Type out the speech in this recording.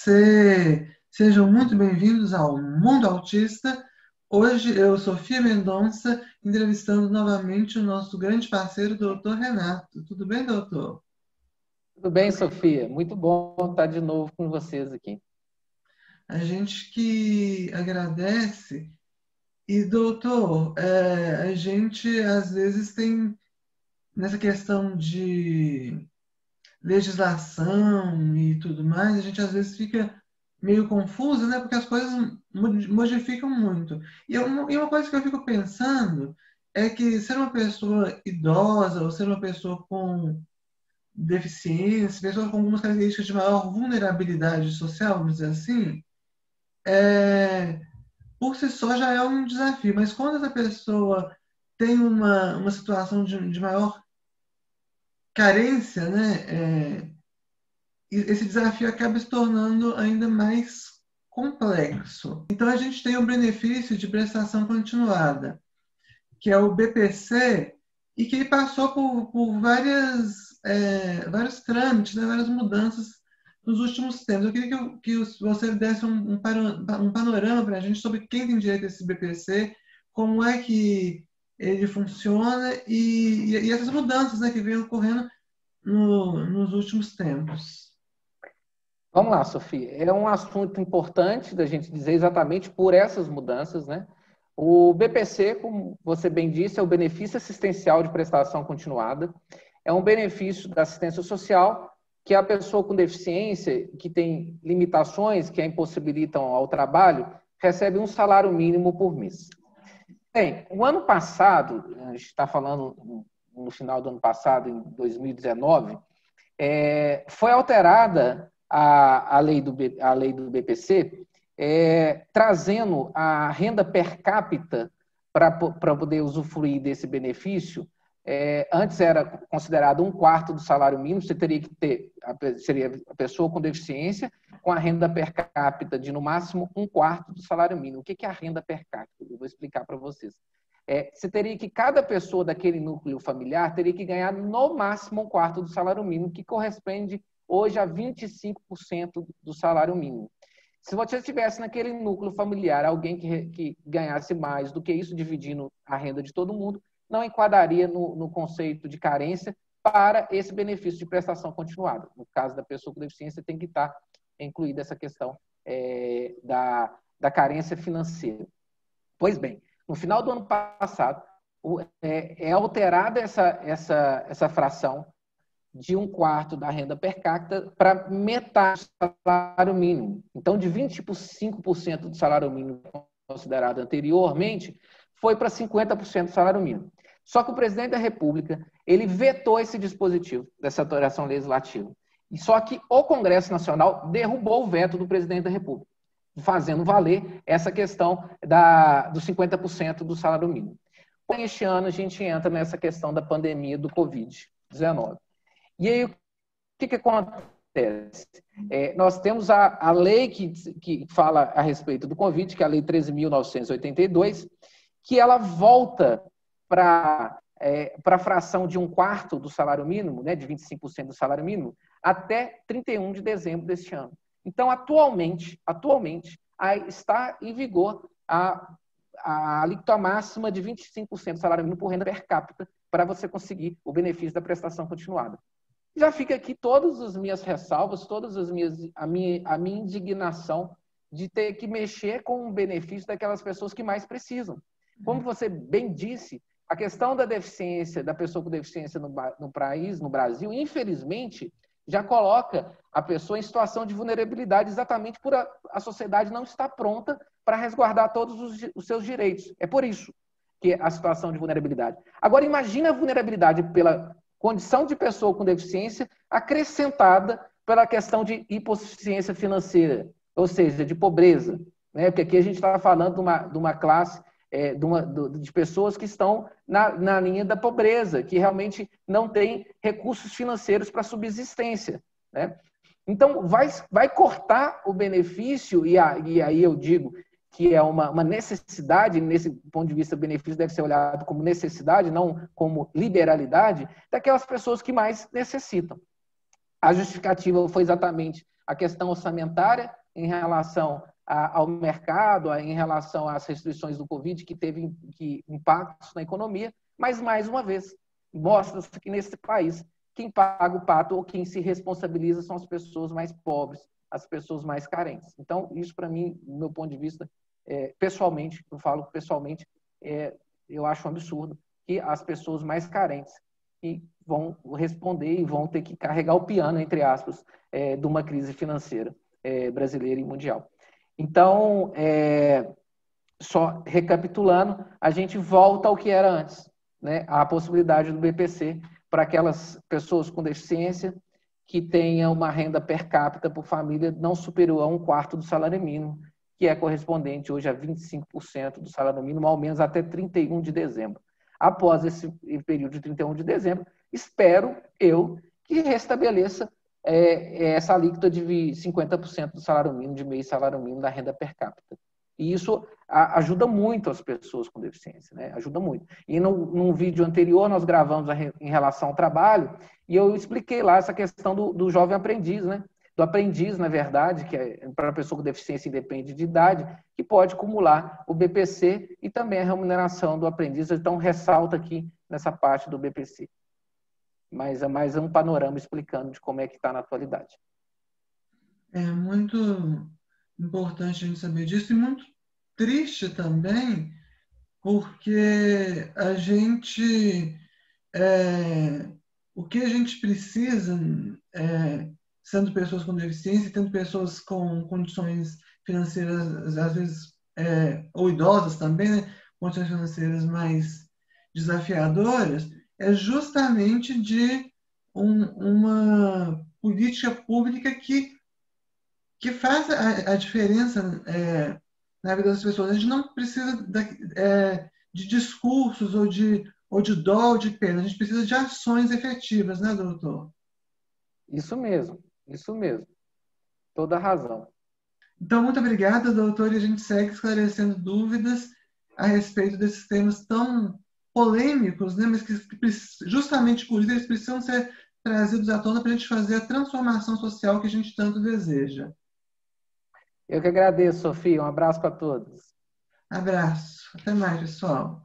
você! Sejam muito bem-vindos ao Mundo Autista. Hoje eu, Sofia Mendonça, entrevistando novamente o nosso grande parceiro, doutor Renato. Tudo bem, doutor? Tudo bem, Sofia. Muito bom estar de novo com vocês aqui. A gente que agradece. E, doutor, é, a gente às vezes tem nessa questão de legislação e tudo mais, a gente às vezes fica meio confuso, né? Porque as coisas modificam muito. E uma coisa que eu fico pensando é que ser uma pessoa idosa ou ser uma pessoa com deficiência, pessoa com algumas características de maior vulnerabilidade social, vamos dizer assim, é, por si só já é um desafio. Mas quando essa pessoa tem uma, uma situação de, de maior carência, né, é, esse desafio acaba se tornando ainda mais complexo. Então, a gente tem o benefício de prestação continuada, que é o BPC, e que passou por, por várias, é, vários trâmites, né, várias mudanças nos últimos tempos. Eu queria que, que você desse um, um panorama para a gente sobre quem tem direito a esse BPC, como é que ele funciona e, e, essas mudanças né, que vêm ocorrendo no, nos últimos tempos. Vamos lá, Sofia. É um assunto importante da gente dizer exatamente por essas mudanças, né? O BPC, como você bem disse, é o benefício assistencial de prestação continuada. É um benefício da assistência social que a pessoa com deficiência, que tem limitações que a impossibilitam ao trabalho, recebe um salário mínimo por mês. Bem, o ano passado, a gente está falando no final do ano passado, em 2019, é, foi alterada a, a, lei do, a lei do BPC, é, trazendo a renda per capita para poder usufruir desse benefício. É, antes era considerado um quarto do salário mínimo, você teria que ter, seria a pessoa com deficiência, com a renda per capita de no máximo um quarto do salário mínimo. O que é a renda per capita? Vou explicar para vocês. É, você teria que, cada pessoa daquele núcleo familiar teria que ganhar no máximo um quarto do salário mínimo, que corresponde hoje a 25% do salário mínimo. Se você tivesse naquele núcleo familiar alguém que, que ganhasse mais do que isso, dividindo a renda de todo mundo, não enquadraria no, no conceito de carência para esse benefício de prestação continuada. No caso da pessoa com deficiência, tem que estar incluída essa questão é, da, da carência financeira. Pois bem, no final do ano passado, é, é alterada essa, essa, essa fração de um quarto da renda per capita para metade do salário mínimo. Então, de 25% do salário mínimo considerado anteriormente, foi para 50% do salário mínimo. Só que o presidente da República, ele vetou esse dispositivo dessa alteração legislativa. E só que o Congresso Nacional derrubou o veto do presidente da República, fazendo valer essa questão da, dos 50% do salário mínimo. Este ano a gente entra nessa questão da pandemia do Covid-19. E aí, o que, que acontece? É, nós temos a, a lei que, que fala a respeito do Covid, que é a Lei 13.982, que ela volta para é, a fração de um quarto do salário mínimo, né, de 25% do salário mínimo, até 31 de dezembro deste ano. Então, atualmente, atualmente está em vigor a, a alíquota máxima de 25% do salário mínimo por renda per capita para você conseguir o benefício da prestação continuada. Já fica aqui todas as minhas ressalvas, todas as minhas a minha, a minha indignação de ter que mexer com o benefício daquelas pessoas que mais precisam. Como você bem disse, a questão da deficiência, da pessoa com deficiência no, no país, no Brasil, infelizmente, já coloca a pessoa em situação de vulnerabilidade exatamente por a, a sociedade não estar pronta para resguardar todos os, os, seus direitos. É por isso que a situação de vulnerabilidade. Agora, imagine a vulnerabilidade pela condição de pessoa com deficiência acrescentada pela questão de hipossuficiência financeira, ou seja, de pobreza. Né? Porque aqui a gente está falando de uma, de uma classe, é, de, uma, de, pessoas que estão na, na linha da pobreza, que realmente não têm recursos financeiros para subsistência. Né? Então, vai, vai cortar o benefício, e, a, e aí eu digo, que é uma, uma, necessidade, nesse ponto de vista, o benefício deve ser olhado como necessidade, não como liberalidade, daquelas pessoas que mais necessitam. A justificativa foi exatamente a questão orçamentária em relação ao mercado, em relação às restrições do Covid, que teve que, impactos na economia, mas, mais uma vez, mostra-se que nesse país, quem paga o pato ou quem se responsabiliza são as pessoas mais pobres, as pessoas mais carentes. Então, isso, para mim, do meu ponto de vista, é, pessoalmente, eu falo pessoalmente, é, eu acho um absurdo que as pessoas mais carentes que vão responder e vão ter que carregar o piano, entre aspas, é, de uma crise financeira é, brasileira e mundial. Então, é, só recapitulando, a gente volta ao que era antes, né? a possibilidade do BPC para aquelas pessoas com deficiência que tenham uma renda per capita por família não superior a um quarto do salário mínimo, que é correspondente hoje a 25% do salário mínimo, ao menos até 31 de dezembro. Após esse período de 31 de dezembro, espero eu que restabeleça é, é essa alíquota de 50% do salário mínimo, de meio salário mínimo da renda per capita. E isso ajuda muito as pessoas com deficiência, né? Ajuda muito. E no, num vídeo anterior nós gravamos em relação ao trabalho e eu expliquei lá essa questão do, do jovem aprendiz, né? Do aprendiz, na verdade, que é para a pessoa com deficiência independe de idade, que pode acumular o BPC e também a remuneração do aprendiz. Então, ressalta aqui nessa parte do BPC mas é mais um panorama explicando de como é que está na atualidade. É muito importante a gente saber disso e muito triste também, porque a gente é, o que a gente precisa, é, sendo pessoas com deficiência, tendo pessoas com condições financeiras às vezes é, ou idosas também, né, condições financeiras mais desafiadoras, é justamente de um, uma política pública que, que faz a, a diferença é, na vida das pessoas. A gente não precisa da, é, de discursos ou de, ou de dó ou de pena, a gente precisa de ações efetivas, né, doutor? Isso mesmo, isso mesmo. Toda razão. Então, muito obrigada, doutor, e a gente segue esclarecendo dúvidas a respeito desses temas tão polêmicos, né, mas que justamente por isso eles precisam ser trazidos à tona para a gente fazer a transformação social que a gente tanto deseja. Eu que agradeço, Sofia. Um abraço para todos. Abraço. Até mais, pessoal.